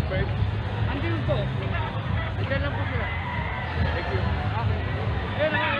Yes, sila, boss, Bird. Andun po. Andun lang po sila. Thank you.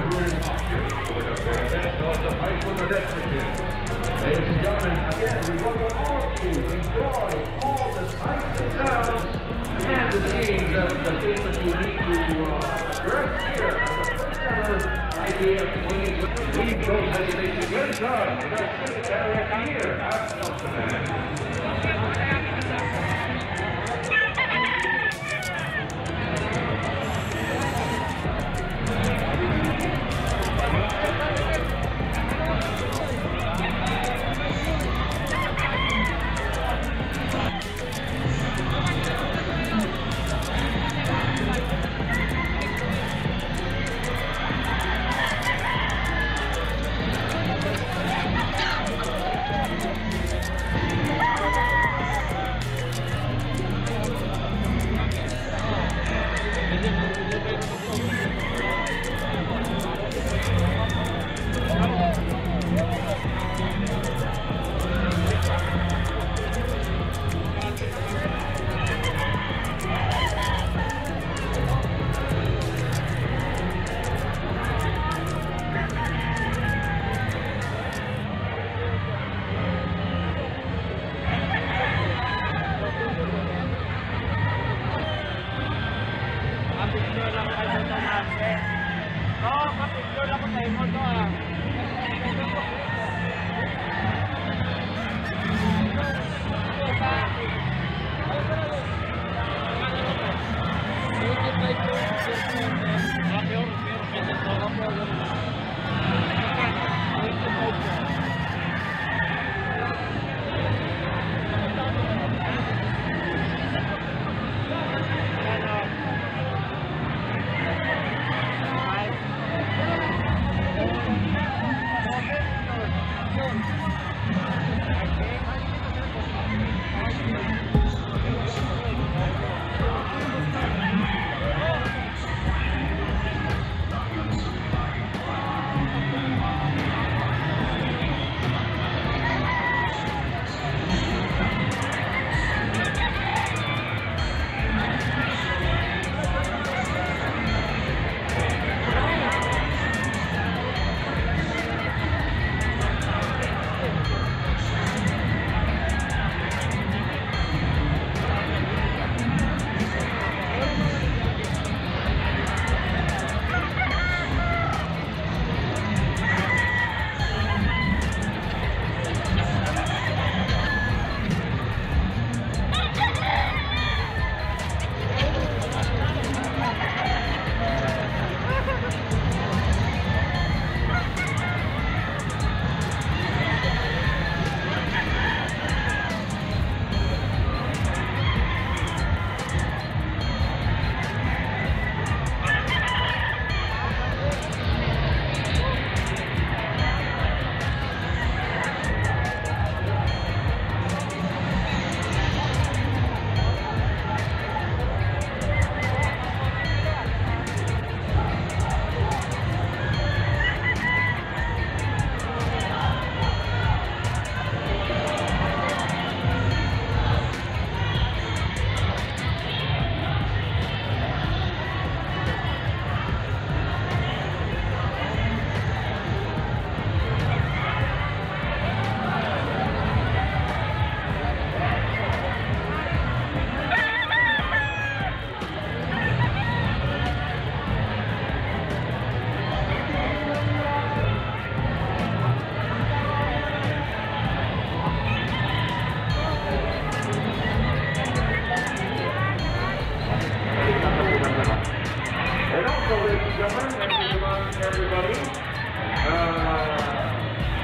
and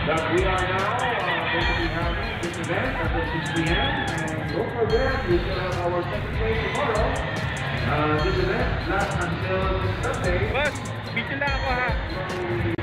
that we are now uh, going to be having this event at 6 p.m. And don't forget, we're going to have our second day tomorrow. Uh, this event lasts until Sunday. Boss, video lang ako ha.